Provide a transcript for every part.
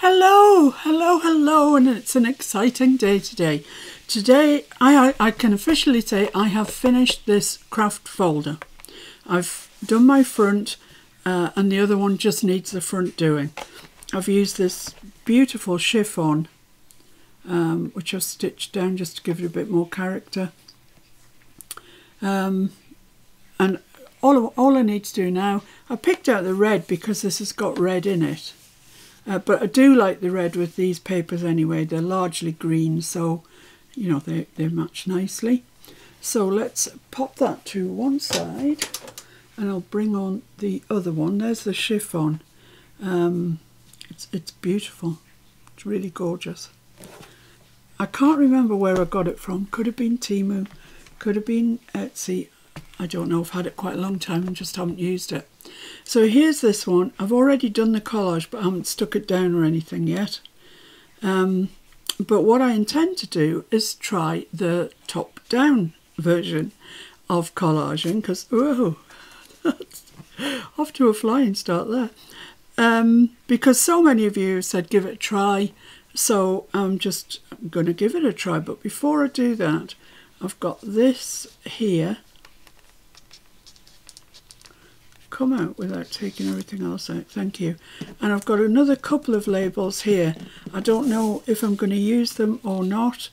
Hello, hello, hello, and it's an exciting day today. Today, I, I can officially say I have finished this craft folder. I've done my front, uh, and the other one just needs the front doing. I've used this beautiful chiffon, um, which I've stitched down just to give it a bit more character. Um, and all, all I need to do now, I picked out the red because this has got red in it. Uh, but I do like the red with these papers anyway. They're largely green, so, you know, they, they match nicely. So let's pop that to one side and I'll bring on the other one. There's the chiffon. Um, it's, it's beautiful. It's really gorgeous. I can't remember where I got it from. Could have been Temu, could have been Etsy. I don't know. I've had it quite a long time and just haven't used it. So here's this one. I've already done the collage, but I haven't stuck it down or anything yet. Um, but what I intend to do is try the top-down version of collaging, because, oh, off to a flying start there. Um, because so many of you said give it a try, so I'm just going to give it a try. But before I do that, I've got this here come out without taking everything else out. Thank you. And I've got another couple of labels here. I don't know if I'm going to use them or not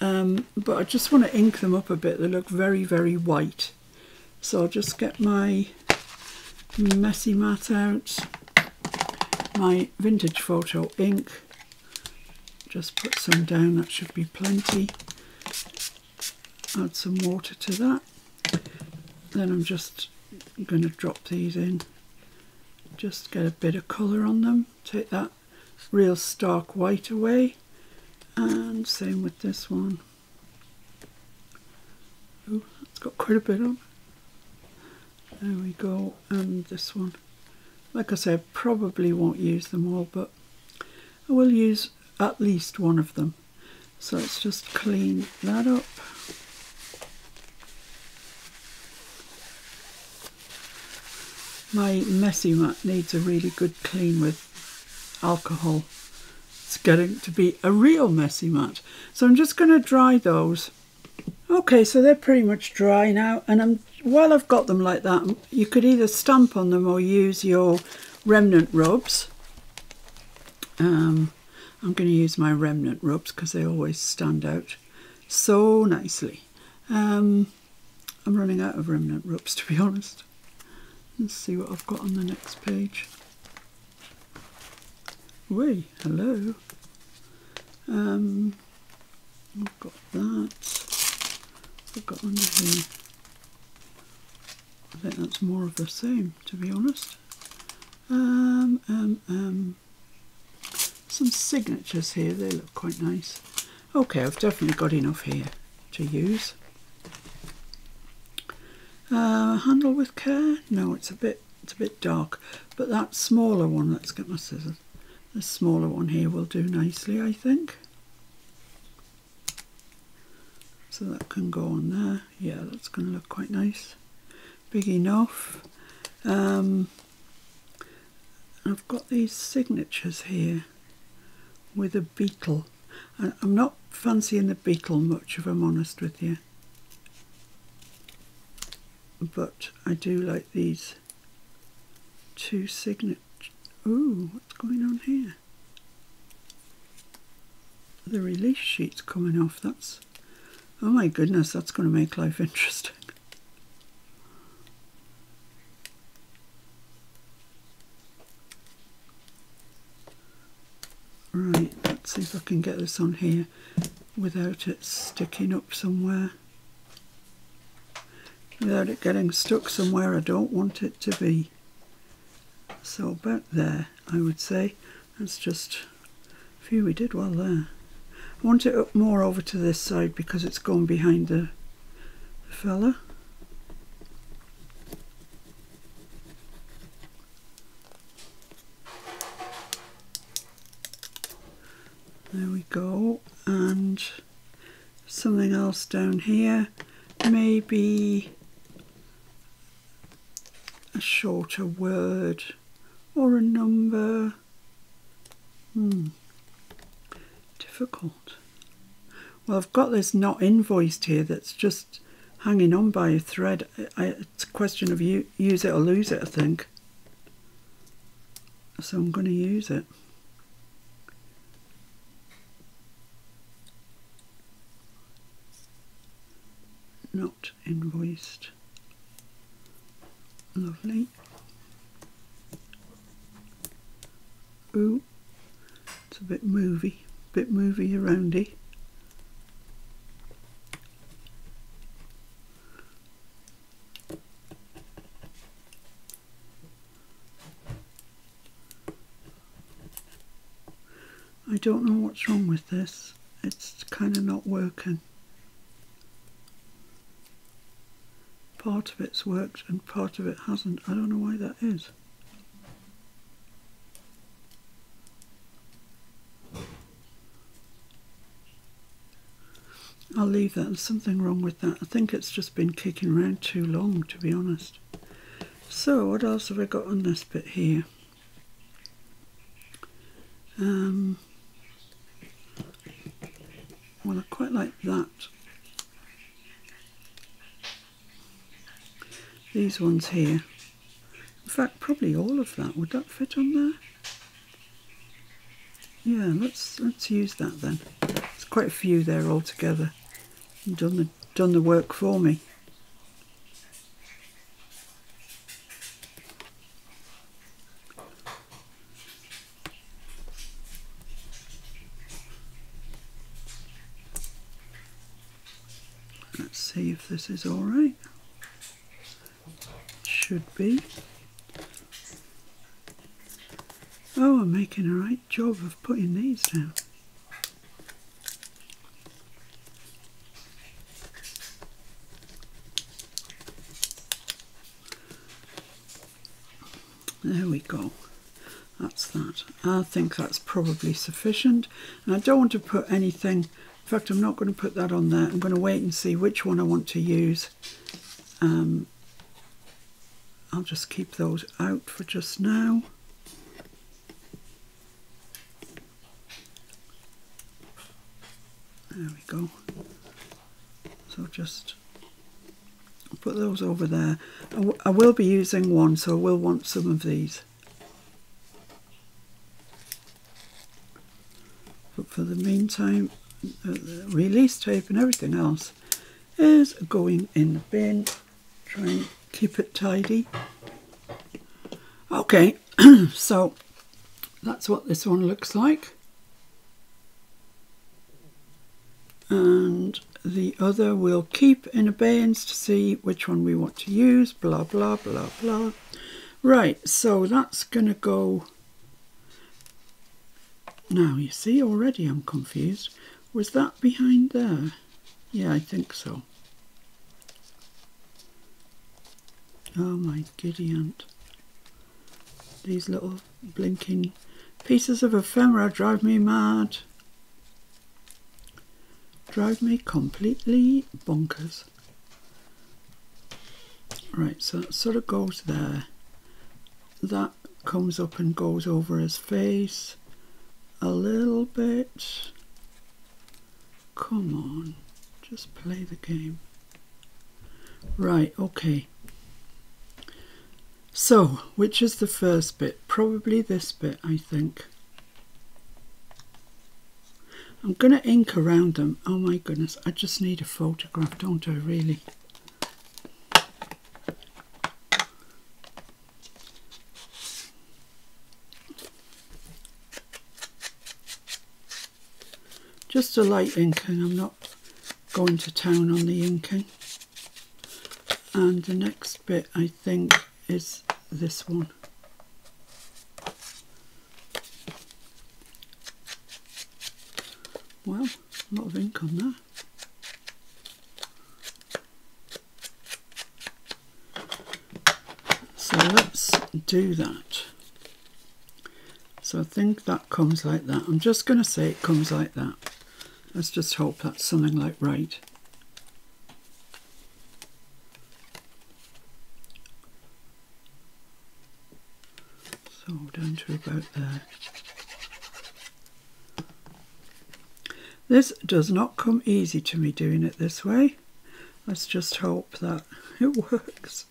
um, but I just want to ink them up a bit. They look very very white. So I'll just get my messy mat out my vintage photo ink. Just put some down that should be plenty. Add some water to that. Then I'm just I'm going to drop these in. Just get a bit of colour on them. Take that real stark white away. And same with this one. Oh it's got quite a bit on. There we go. And this one. Like I said probably won't use them all but I will use at least one of them. So let's just clean that up My messy mat needs a really good clean with alcohol. It's getting to be a real messy mat. So I'm just going to dry those. Okay, so they're pretty much dry now. And I'm, while I've got them like that, you could either stamp on them or use your remnant rubs. Um, I'm going to use my remnant rubs because they always stand out so nicely. Um, I'm running out of remnant rubs to be honest. Let's see what I've got on the next page. Wait, hello. Um, I've got that. I've got under here. I think that's more of the same, to be honest. Um, um, um, some signatures here, they look quite nice. Okay, I've definitely got enough here to use. Uh, handle with care? No, it's a bit it's a bit dark. But that smaller one, let's get my scissors. The smaller one here will do nicely, I think. So that can go on there. Yeah, that's going to look quite nice. Big enough. Um, I've got these signatures here with a beetle. I'm not fancying the beetle much, if I'm honest with you but I do like these two signature. Ooh, what's going on here? The release sheet's coming off. That's oh my goodness, that's going to make life interesting. Right, let's see if I can get this on here without it sticking up somewhere without it getting stuck somewhere I don't want it to be. So about there, I would say. That's just, phew, we did well there. I want it up more over to this side because it's going behind the, the fella. There we go. And something else down here. Maybe a shorter word or a number Hmm. Difficult. Well, I've got this not invoiced here that's just hanging on by a thread. I, it's a question of you use it or lose it, I think. So I'm going to use it. Not invoiced. Lovely. Ooh, it's a bit movie, bit movie aroundy. I don't know what's wrong with this. It's kind of not working. Part of it's worked and part of it hasn't. I don't know why that is. I'll leave that. There's something wrong with that. I think it's just been kicking around too long, to be honest. So, what else have I got on this bit here? Um, well, I quite like that. These ones here. In fact, probably all of that. Would that fit on there? Yeah, let's let's use that then. There's quite a few there altogether. Done the done the work for me. Let's see if this is all right. Should be. Oh, I'm making a right job of putting these down. There we go. That's that. I think that's probably sufficient. And I don't want to put anything, in fact I'm not going to put that on there. I'm going to wait and see which one I want to use. Um, I'll just keep those out for just now. There we go. So just put those over there. I, will be using one, so I will want some of these. But for the meantime, the release tape and everything else is going in the bin. Try and keep it tidy. Okay, so that's what this one looks like. And the other we'll keep in abeyance to see which one we want to use, blah, blah, blah, blah. Right, so that's going to go... Now, you see, already I'm confused. Was that behind there? Yeah, I think so. Oh my giddy aunt. These little blinking pieces of ephemera drive me mad drive me completely bonkers. Right, so it sort of goes there. That comes up and goes over his face a little bit. Come on, just play the game. Right, okay. So, which is the first bit? Probably this bit, I think. I'm going to ink around them. Oh my goodness, I just need a photograph, don't I really? Just a light inking, I'm not going to town on the inking. And the next bit I think is this one. Well, a lot of ink on there. So let's do that. So I think that comes like that. I'm just going to say it comes like that. Let's just hope that's something like right. So down to about there. This does not come easy to me doing it this way. Let's just hope that it works.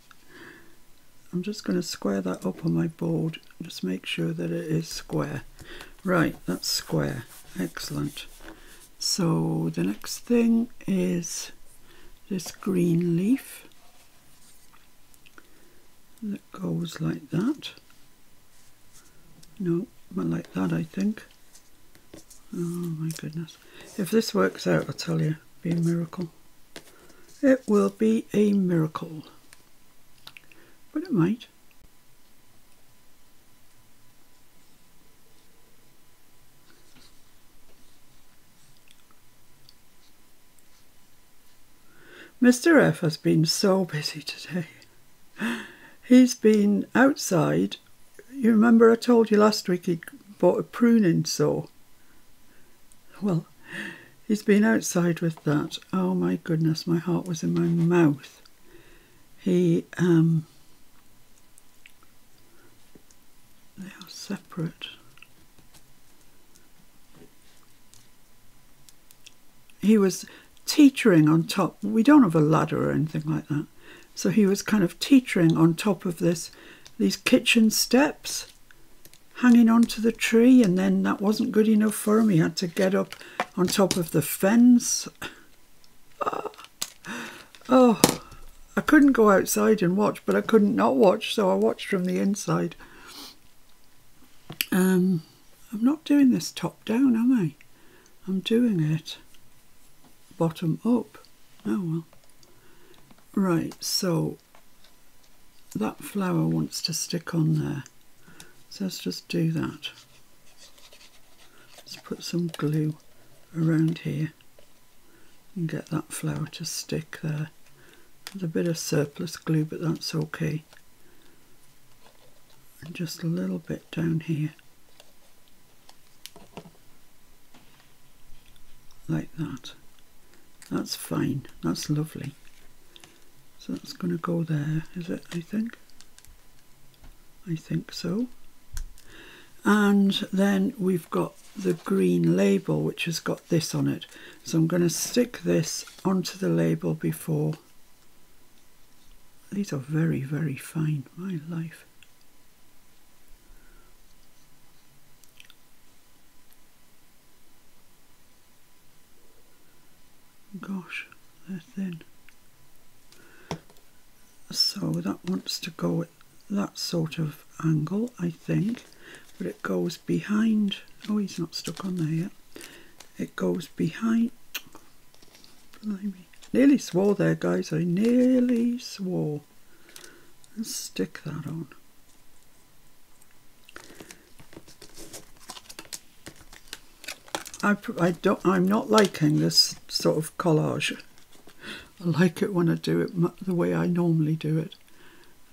I'm just going to square that up on my board. Just make sure that it is square. Right, that's square. Excellent. So the next thing is this green leaf that goes like that. No, but like that I think. Oh my goodness. If this works out, I'll tell you, be a miracle. It will be a miracle. But it might. Mr. F has been so busy today. He's been outside. You remember I told you last week he bought a pruning saw? Well, he's been outside with that. Oh my goodness, my heart was in my mouth. He, um, they are separate. He was teetering on top. We don't have a ladder or anything like that. So he was kind of teetering on top of this, these kitchen steps, hanging onto the tree, and then that wasn't good enough for him. He had to get up on top of the fence. Oh, I couldn't go outside and watch, but I couldn't not watch, so I watched from the inside. Um, I'm not doing this top down, am I? I'm doing it bottom up. Oh well. Right, so that flower wants to stick on there. So let's just do that. Let's put some glue around here and get that flower to stick there. There's a bit of surplus glue, but that's okay. And just a little bit down here. Like that. That's fine. That's lovely. So that's going to go there, is it, I think? I think so. And then we've got the green label, which has got this on it. So I'm going to stick this onto the label before. These are very, very fine. My life. gosh, they're thin. So that wants to go at that sort of angle, I think, but it goes behind. Oh, he's not stuck on there yet. It goes behind. Blimey. Nearly swore there, guys. I nearly swore. Let's stick that on. I, I don't, I'm not liking this sort of collage. I like it when I do it the way I normally do it.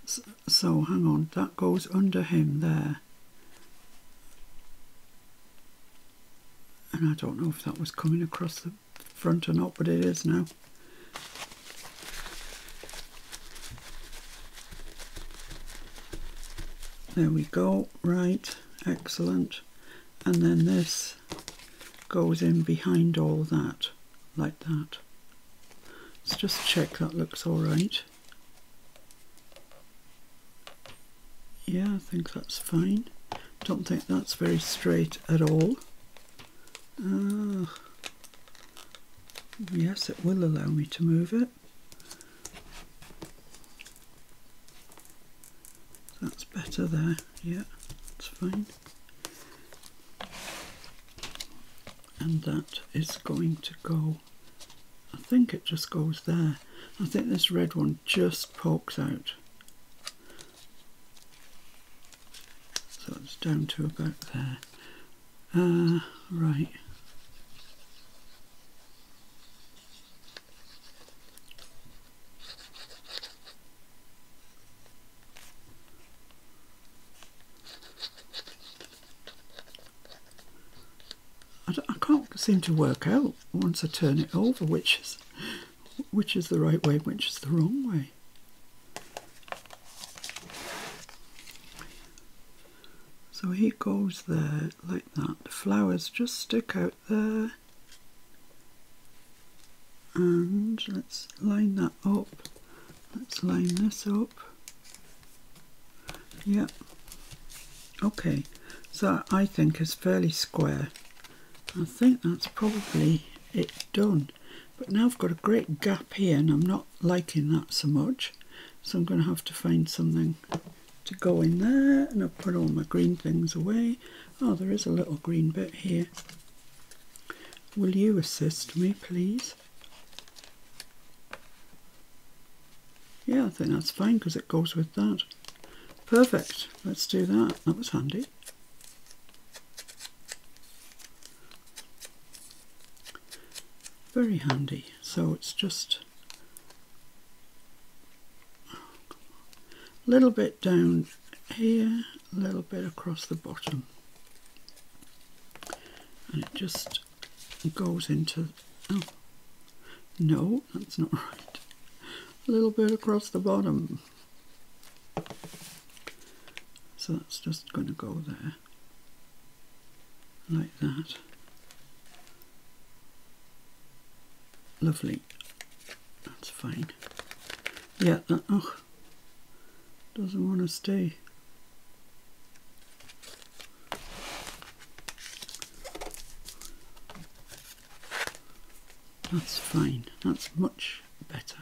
So, so hang on, that goes under him there. And I don't know if that was coming across the front or not, but it is now. There we go, right, excellent. And then this goes in behind all that, like that. Let's just check that looks all right. Yeah, I think that's fine. Don't think that's very straight at all. Uh, yes, it will allow me to move it. That's better there. Yeah, that's fine. and that is going to go I think it just goes there. I think this red one just pokes out. So it's down to about there. Uh, right seem to work out once I turn it over which is which is the right way which is the wrong way. So he goes there like that. The flowers just stick out there. and let's line that up let's line this up yeah okay so I think it's fairly square I think that's probably it done. But now I've got a great gap here and I'm not liking that so much. So I'm going to have to find something to go in there and I've put all my green things away. Oh there is a little green bit here. Will you assist me please? Yeah I think that's fine because it goes with that. Perfect. Let's do that. That was handy very handy. So it's just a little bit down here a little bit across the bottom. And it just goes into oh no that's not right. A little bit across the bottom. So that's just going to go there like that lovely. That's fine. Yeah uh, that oh doesn't want to stay. That's fine. That's much better.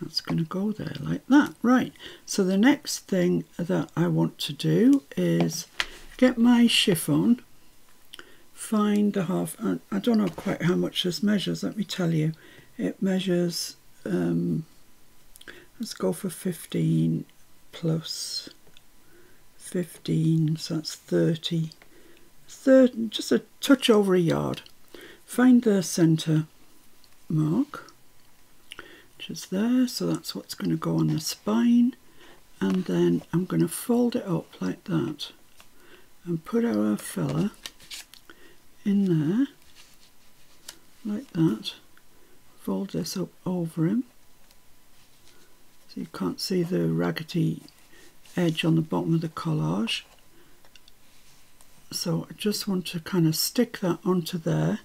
That's going to go there like that. Right. So the next thing that I want to do is get my chiffon find the half I don't know quite how much this measures let me tell you. It measures um, let's go for 15 plus 15 so that's 30 30 just a touch over a yard. Find the center mark which is there so that's what's going to go on the spine. And then I'm going to fold it up like that and put our fella in there like that. Fold this up over him. So you can't see the raggedy edge on the bottom of the collage. So I just want to kind of stick that onto there.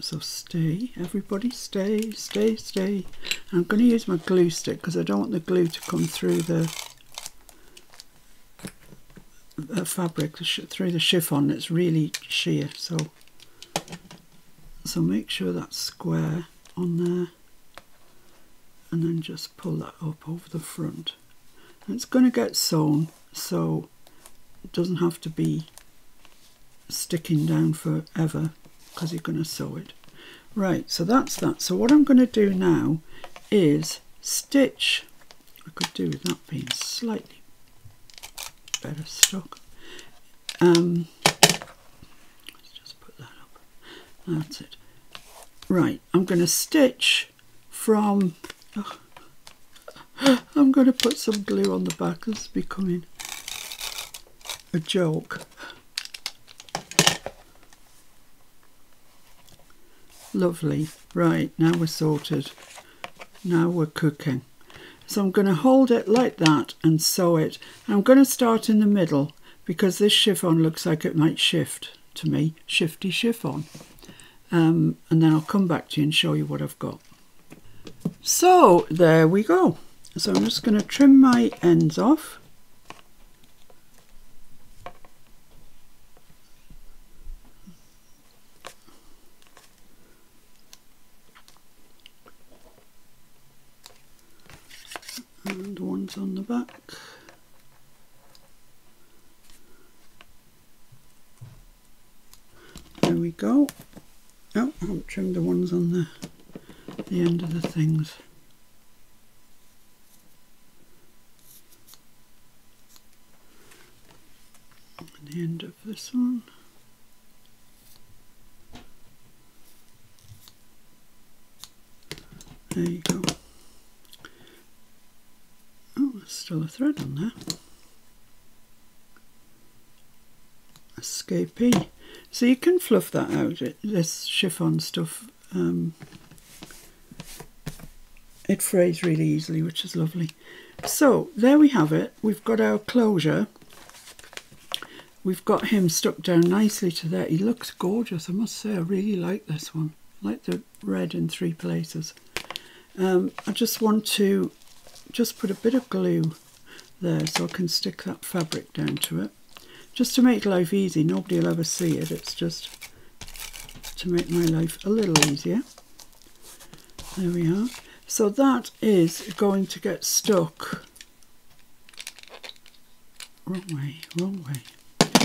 So stay everybody stay stay stay. I'm going to use my glue stick because I don't want the glue to come through the uh, fabric through the chiffon it's really sheer so so make sure that's square on there and then just pull that up over the front. And it's going to get sewn so it doesn't have to be sticking down forever because you're going to sew it. Right so that's that. So what I'm going to do now is stitch I could do with that being slightly better stuck. Um, let's just put that up. That's it. Right, I'm going to stitch from. Oh, I'm going to put some glue on the back. Is becoming a joke. Lovely. Right, now we're sorted. Now we're cooking. So I'm going to hold it like that and sew it. I'm going to start in the middle because this chiffon looks like it might shift to me, shifty chiffon. Um, and then I'll come back to you and show you what I've got. So there we go. So I'm just going to trim my ends off. and one's on the back. There we go. Oh, I haven't trimmed the ones on the, the end of the things. the end of this one. There you go Oh, there's still a thread on there. Escapee. So you can fluff that out, this chiffon stuff. Um, it frays really easily, which is lovely. So there we have it. We've got our closure. we've got him stuck down nicely to there. He looks gorgeous, I must say. I really like this one. I like the red in three places. Um, I just want to just put a bit of glue there so I can stick that fabric down to it. Just to make life easy. Nobody will ever see it. It's just to make my life a little easier. There we are. So that is going to get stuck. Wrong way, wrong way.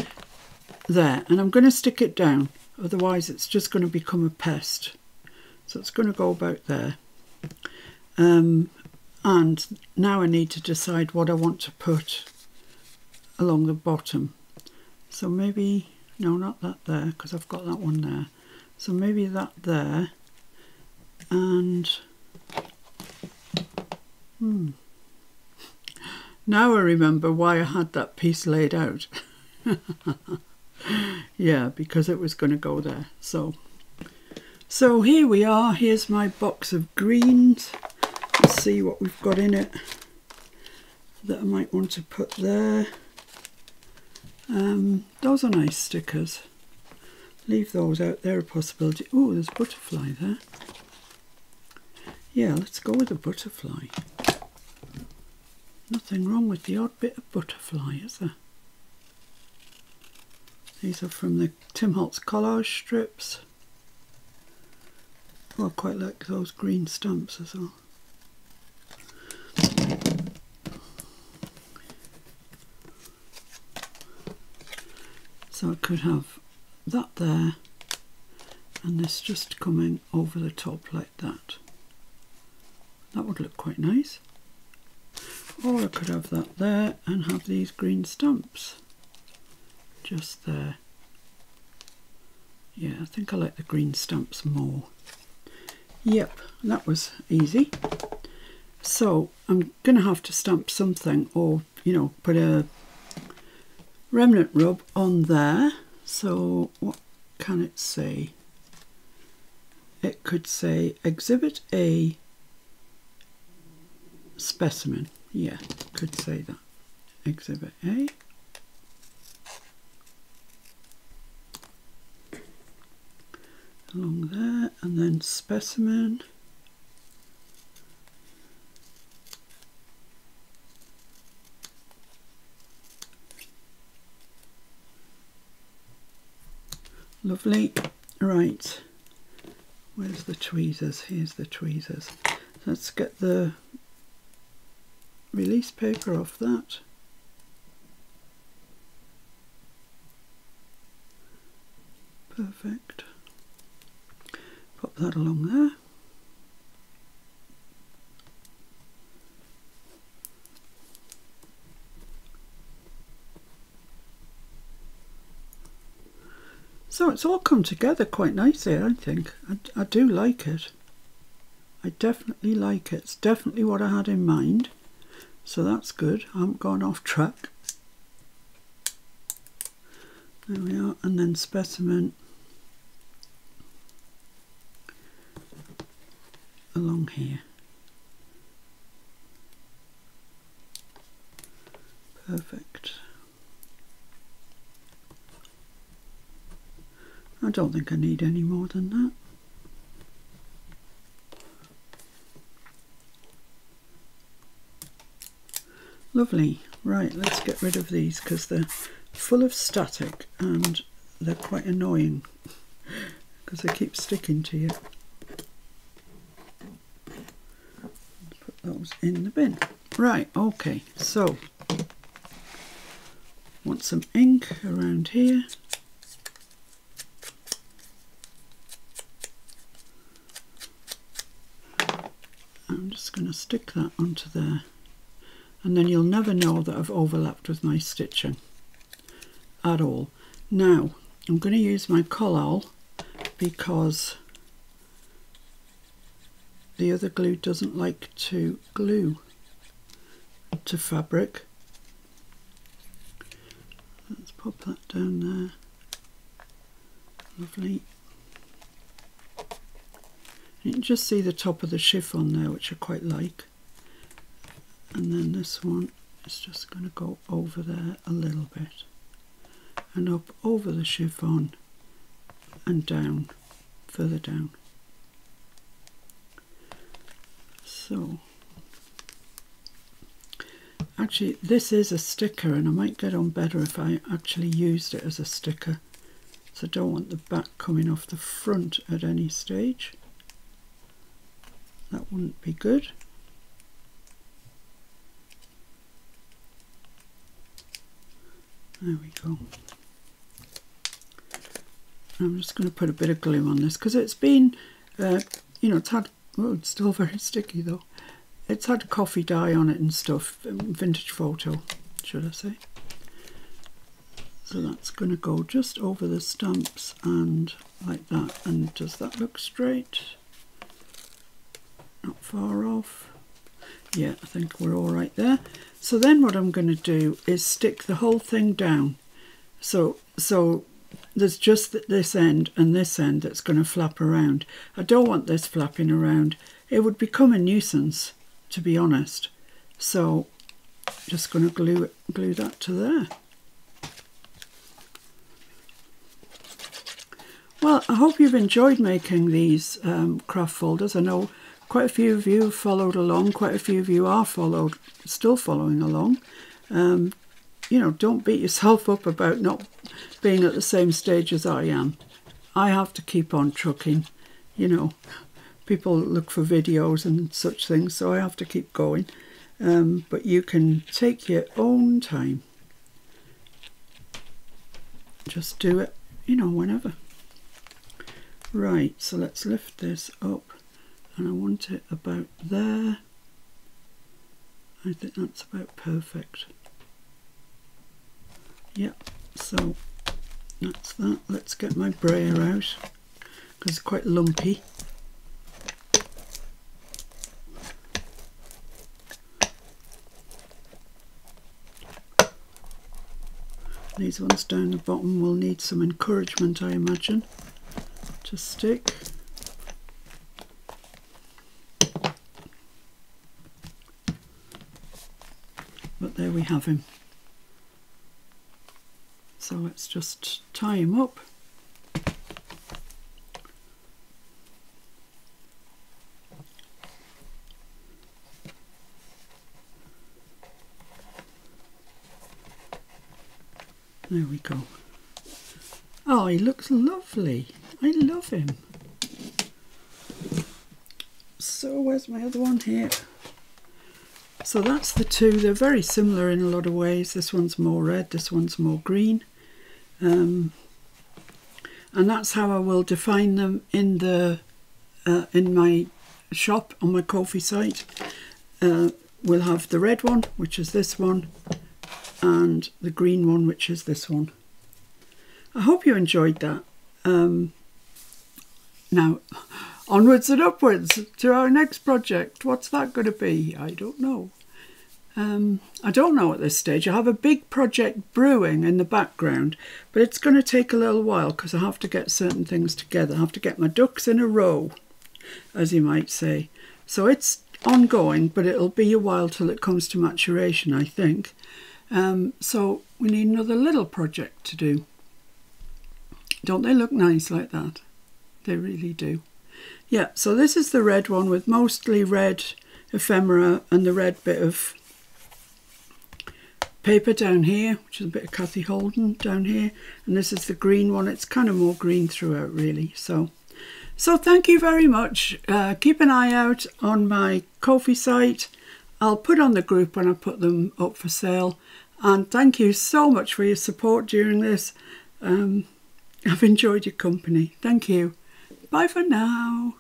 There, and I'm going to stick it down. Otherwise it's just going to become a pest. So it's going to go about there. Um, and now I need to decide what I want to put along the bottom. So maybe, no not that there because I've got that one there. So maybe that there and hmm. Now I remember why I had that piece laid out. yeah, because it was going to go there. So, so here we are. Here's my box of greens. Let's see what we've got in it that I might want to put there. Um, those are nice stickers. Leave those out there a possibility. Oh, there's a butterfly there. Yeah, let's go with a butterfly. Nothing wrong with the odd bit of butterfly, is there? These are from the Tim Holtz collage strips. Oh, I quite like those green stamps as well. So I could have that there and this just coming over the top like that. That would look quite nice. Or I could have that there and have these green stamps just there. Yeah, I think I like the green stamps more. Yep, that was easy. So I'm going to have to stamp something or, you know, put a remnant rub on there. So what can it say? It could say Exhibit A specimen. Yeah, could say that. Exhibit A. Along there, and then specimen. Lovely. Right. Where's the tweezers? Here's the tweezers. Let's get the release paper off that. Perfect. Pop that along there. It's all come together quite nicely, I think. I, I do like it. I definitely like it. It's definitely what I had in mind. So that's good. I haven't gone off track. There we are. And then specimen along here. Perfect. I don't think I need any more than that. Lovely. Right, let's get rid of these because they're full of static and they're quite annoying because they keep sticking to you. Put those in the bin. Right, okay, so want some ink around here. I'm just going to stick that onto there and then you'll never know that I've overlapped with my stitching at all. Now I'm going to use my collall because the other glue doesn't like to glue to fabric. Let's pop that down there. Lovely. You can just see the top of the chiffon there, which I quite like and then this one is just going to go over there a little bit and up over the chiffon and down, further down. So, actually this is a sticker and I might get on better if I actually used it as a sticker. So I don't want the back coming off the front at any stage. That wouldn't be good. There we go. I'm just going to put a bit of glue on this because it's been, uh, you know, it's had, oh, it's still very sticky though. It's had coffee dye on it and stuff, um, vintage photo, should I say. So that's going to go just over the stamps and like that. And does that look straight? Not far off. Yeah, I think we're all right there. So then what I'm going to do is stick the whole thing down. So, so there's just this end and this end that's going to flap around. I don't want this flapping around. It would become a nuisance, to be honest. So just going to glue, it, glue that to there. Well, I hope you've enjoyed making these um, craft folders. I know quite a few of you followed along, quite a few of you are followed, still following along. Um, you know, don't beat yourself up about not being at the same stage as I am. I have to keep on trucking, you know. People look for videos and such things, so I have to keep going. Um, but you can take your own time. Just do it, you know, whenever. Right, so let's lift this up and I want it about there. I think that's about perfect. Yep, so that's that. Let's get my brayer out because it's quite lumpy. These ones down the bottom will need some encouragement, I imagine, to stick. But there we have him. So let's just tie him up. There we go. Oh, he looks lovely. I love him. So where's my other one here? So that's the two. They're very similar in a lot of ways. This one's more red, this one's more green. Um, and that's how I will define them in the uh, in my shop on my Ko-fi site. Uh, we'll have the red one, which is this one, and the green one, which is this one. I hope you enjoyed that. Um, now, onwards and upwards to our next project. What's that going to be? I don't know. Um, I don't know at this stage. I have a big project brewing in the background, but it's going to take a little while because I have to get certain things together. I have to get my ducks in a row, as you might say. So it's ongoing, but it'll be a while till it comes to maturation, I think. Um, so we need another little project to do. Don't they look nice like that? They really do. Yeah, so this is the red one with mostly red ephemera and the red bit of paper down here, which is a bit of Kathy Holden down here, and this is the green one. It's kind of more green throughout, really. So, so thank you very much. Uh, keep an eye out on my Ko-fi site. I'll put on the group when I put them up for sale. And thank you so much for your support during this. Um, I've enjoyed your company. Thank you. Bye for now.